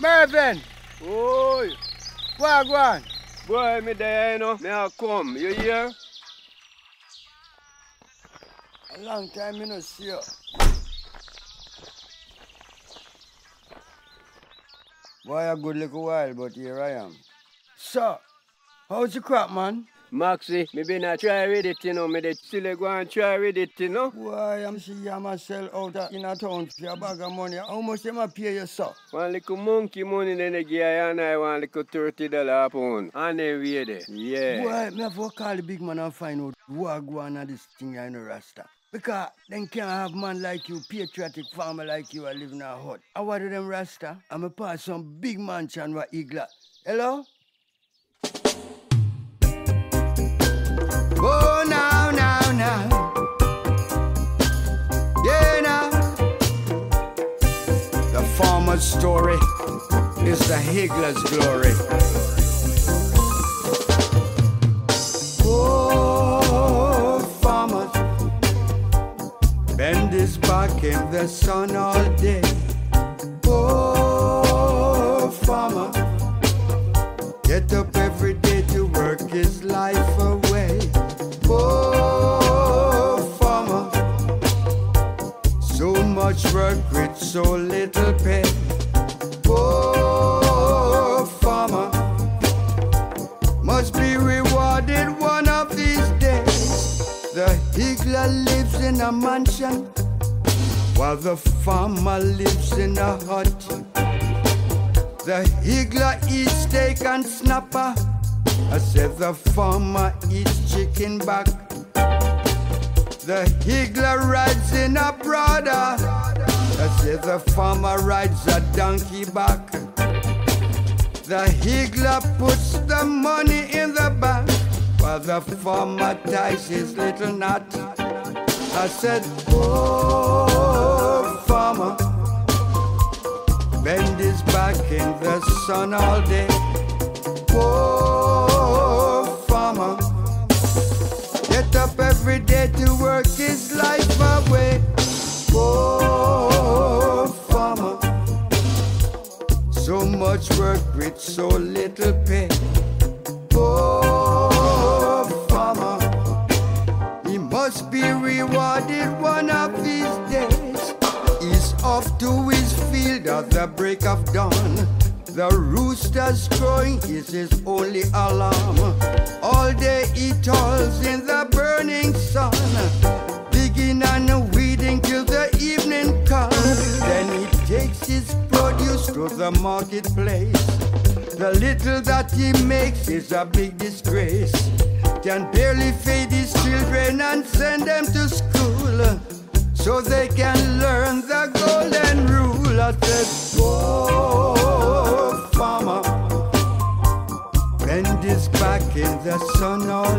Mervin, Oi, Wagwan. boy, me there, you know. Me a come, you hear? A long time you no see you. Boy, a good little while, but here I am. So, how's the crop, man? Maxi, me been a try with it, you know. Me dey still a go and try with it, you know. Why, I'm see you myself out of in a town for a bag of money. How much them a pay you, so? One little monkey money, then they give you and I one little thirty dollar a pound. And then we there. Yeah. Boy, me have to call the big man and find out what go on this thing in the Rasta. Because them can't have man like you, patriotic farmer like you, a live in a hut. I want them Rasta. I'm a pass some big mansion with Igla. Hello? Farmer's story is the Higgler's glory. Oh, bend his back in the sun all day. Oh, farmer, get up every day to work his life away. Oh, farmer, so much work with so little the farmer lives in a hut. The higgler eats steak and snapper. I said the farmer eats chicken back. The higgler rides in a Prado. I said the farmer rides a donkey back. The higgler puts the money in the bank while the farmer ties his little knot. I said, Oh, farmer, bend his back in the sun all day. Oh, farmer, get up every day to work his life away. Oh, farmer. So much work with so little pay. Oh, farmer, he must be rewarded one of these off to his field at the break of dawn. The rooster's crowing is his only alarm. All day he toils in the burning sun, digging and weeding till the evening comes. Then he takes his produce to the marketplace. The little that he makes is a big disgrace. Can barely feed his children and send them to school so they can learn the golden rule. I said, Oh, farmer, bend his back in the sun all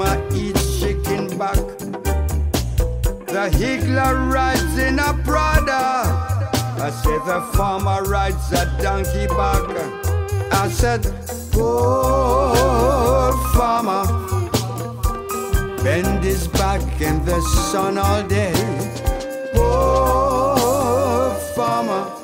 farmer eats chicken back. The higgler rides in a Prado. I said the farmer rides a donkey back. I said, Oh, farmer. Bend his back in the sun all day. Oh, farmer.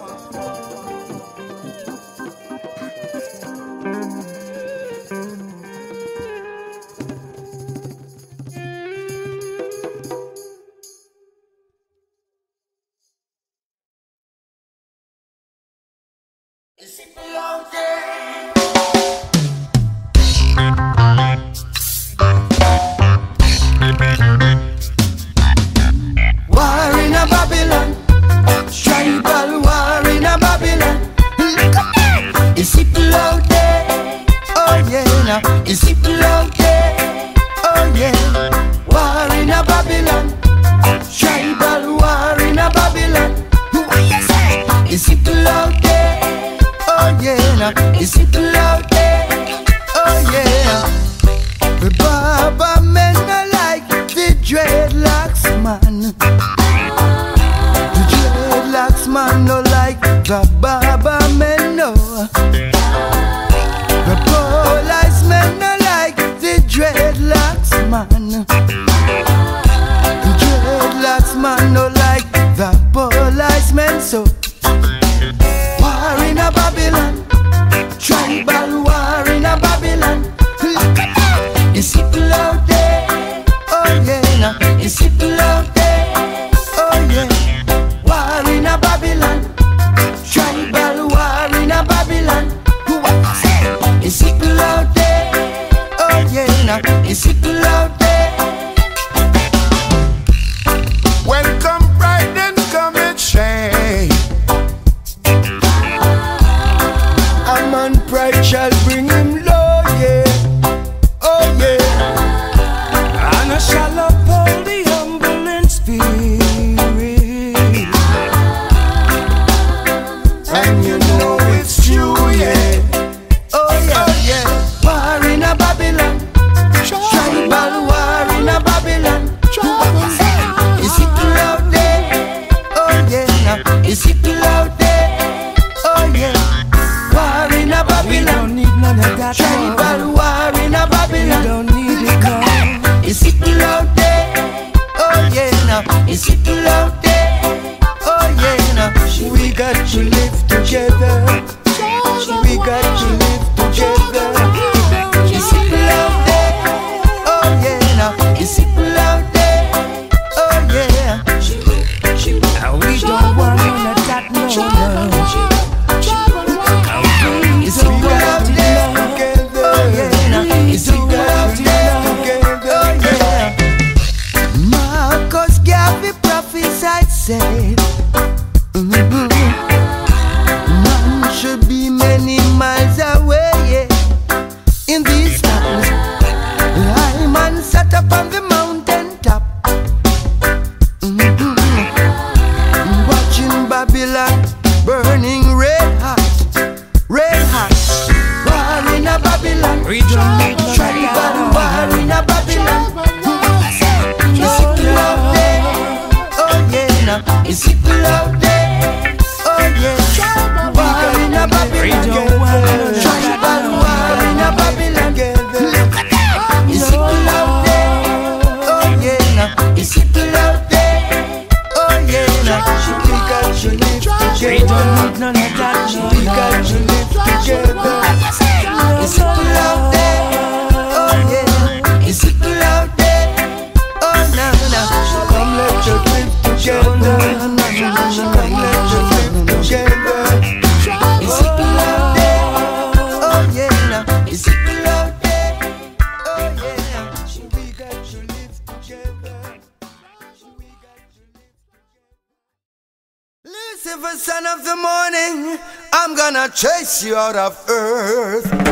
You out of earth.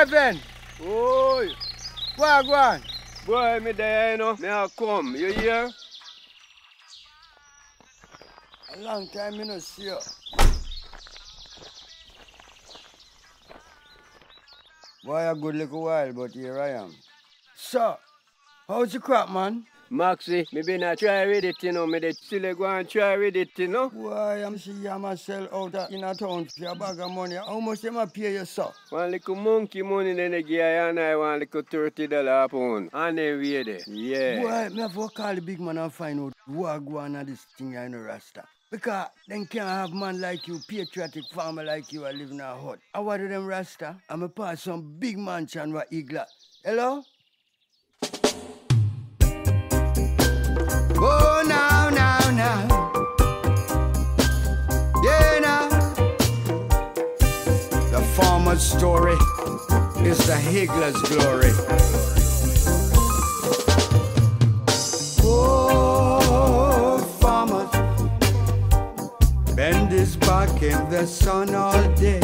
Reverend. Oi. Where go on? Boy, me there, you know. Me a come. You hear? A long time me no see you. Boy, a good little while, but here I am. So, how's the crop, man? Maxi, me been a try with it, you know. Me de still go and try with it, you know. Boy, I'm see you myself out in a town for a bag of money. How much them a pay you, sir? One little monkey money then they give you and I want little thirty dollar a pound. And then we there. Yeah. Boy, me have to call the big man and find out are going on this thing in the Rasta. Because them can't have man like you, patriotic farmer like you, a living in a hut. I what do them Rasta? I'm a pass some big mansion with Igla. Hello? Oh, now, now, now. Yeah, now. The farmer's story is the Higgler's glory. Oh, farmers, bend his back in the sun all day.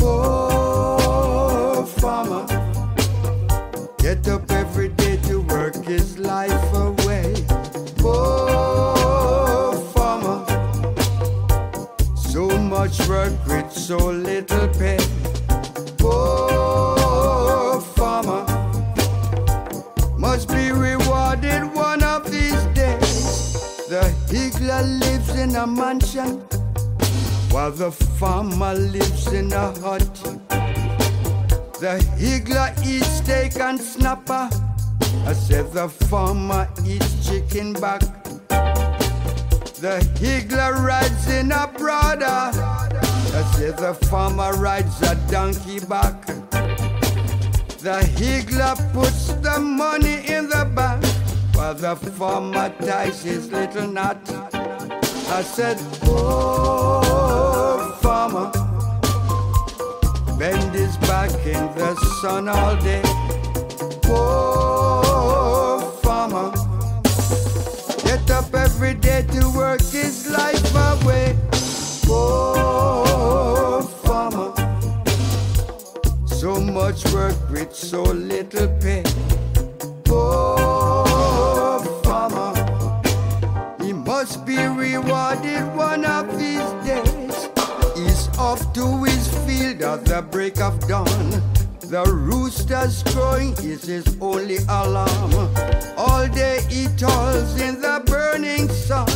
Oh, farmer, get up every day to work his life the farmer lives in a hut. The higgler eats steak and snapper. I said the farmer eats chicken back. The higgler rides in a Prado. I said the farmer rides a donkey back. The higgler puts the money in the bank while the farmer ties his little knot. I said, Oh, farmer, bend his back in the sun all day. Oh, farmer, get up every day to work his life away. Oh, farmer. So much work with so little pay. Oh, the break of dawn. The rooster's crowing is his only alarm. All day he toils in the burning sun,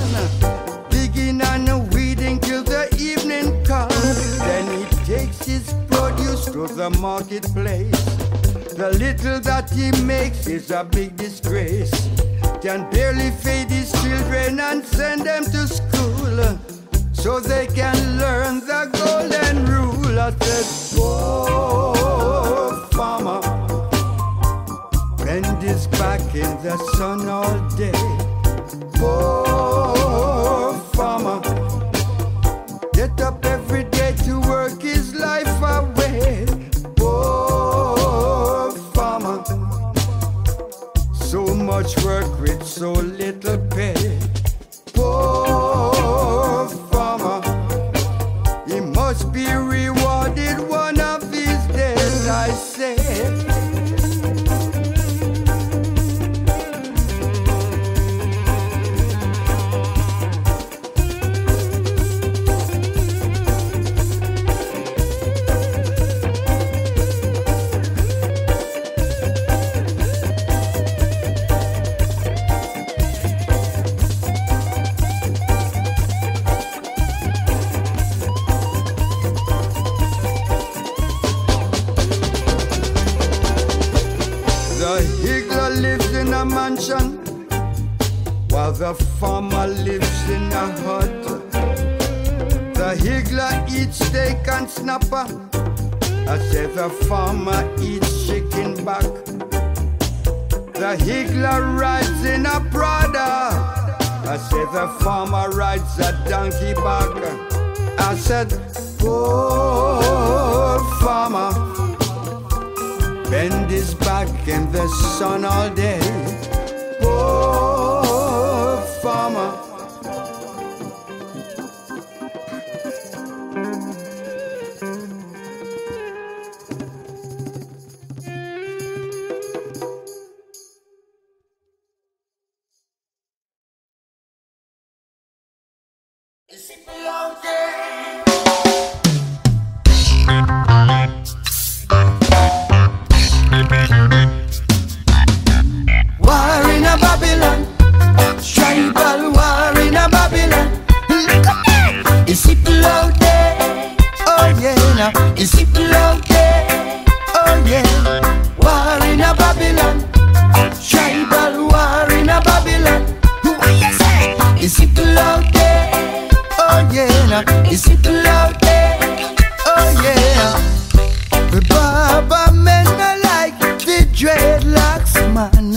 digging and weeding till the evening comes. Then he takes his produce to the marketplace. The little that he makes is a big disgrace. Can barely feed his children and send them to school so they can learn and snapper. I said the farmer eats chicken back. The higgler rides in a Prado. I said the farmer rides a donkey back. I said, Oh, farmer. Bend his back in the sun all day. Oh, farmer.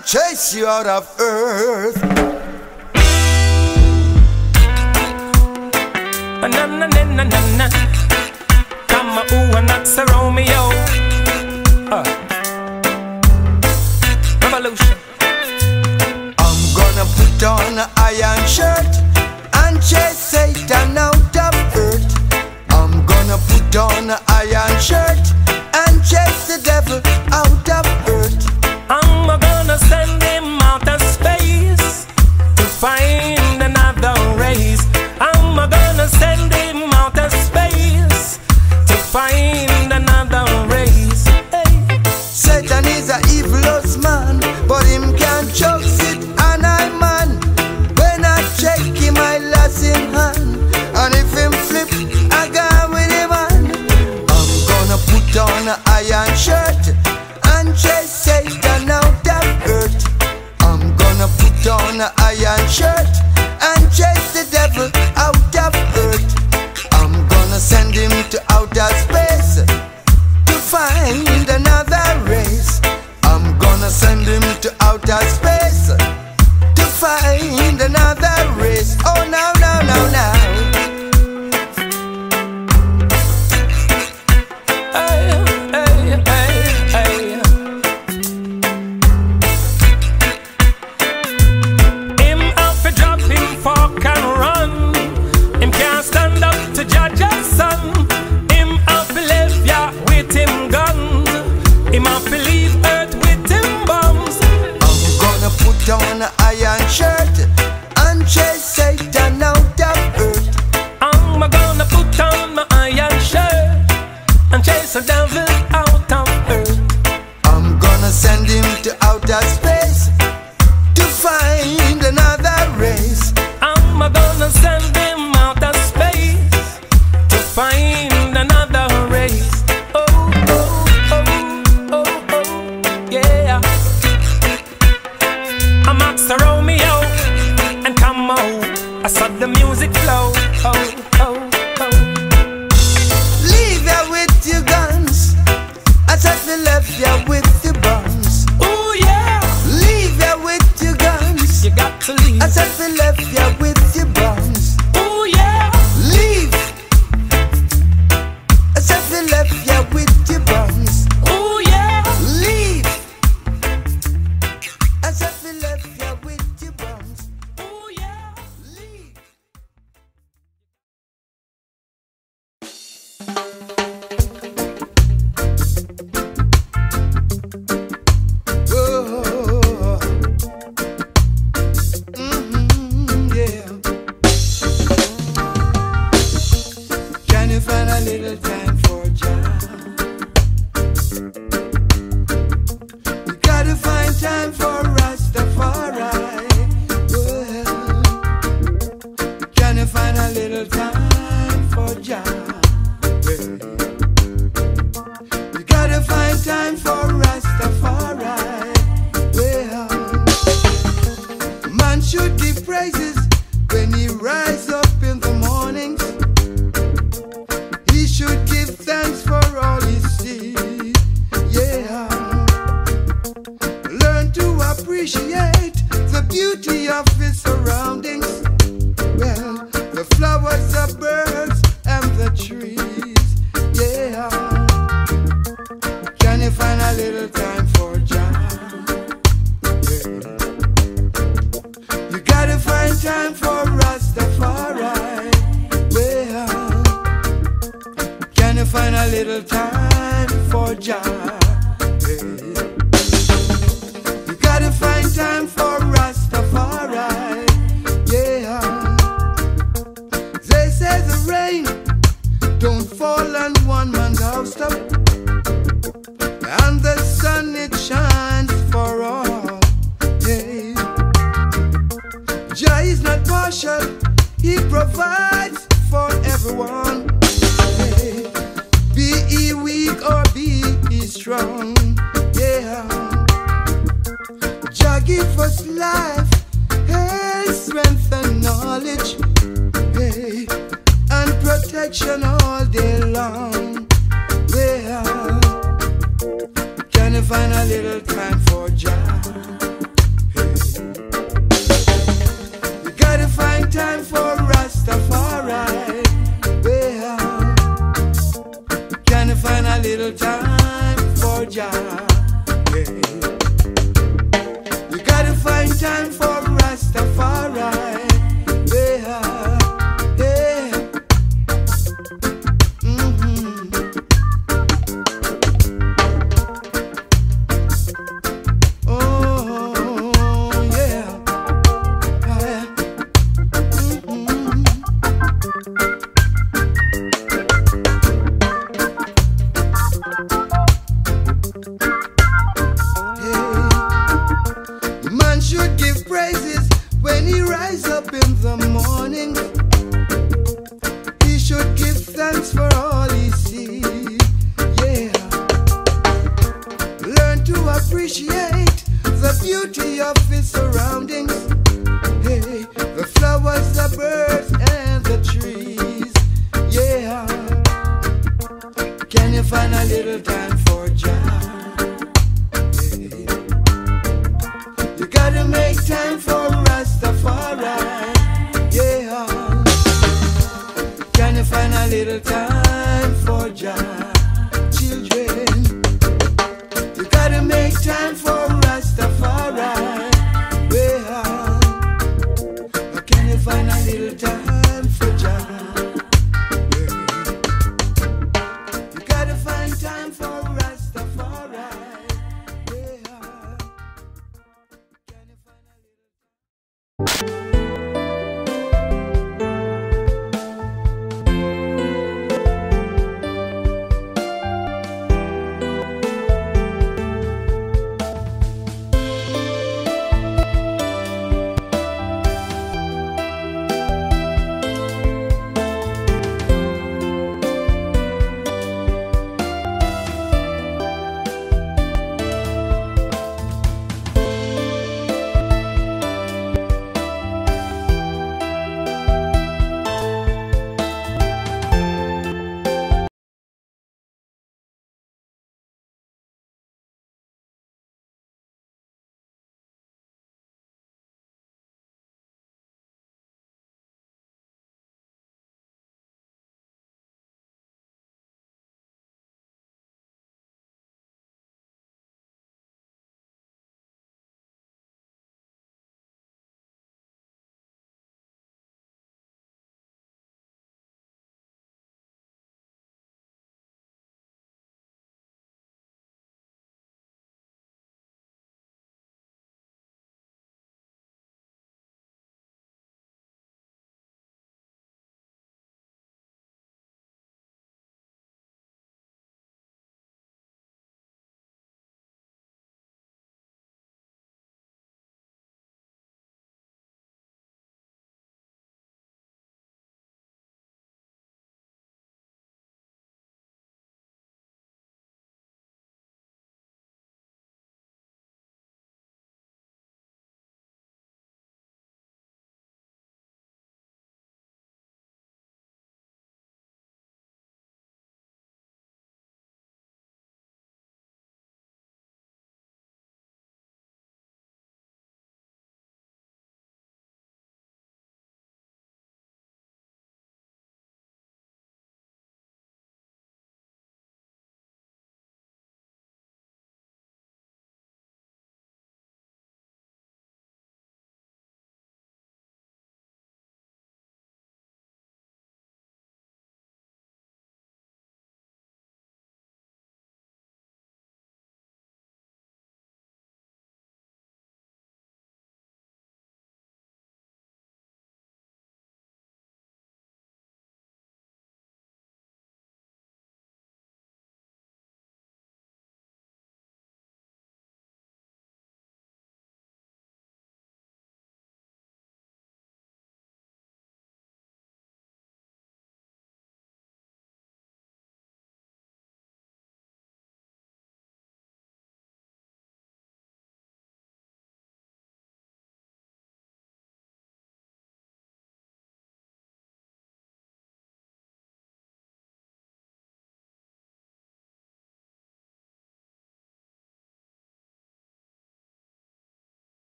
chase you out of earth. Everyone.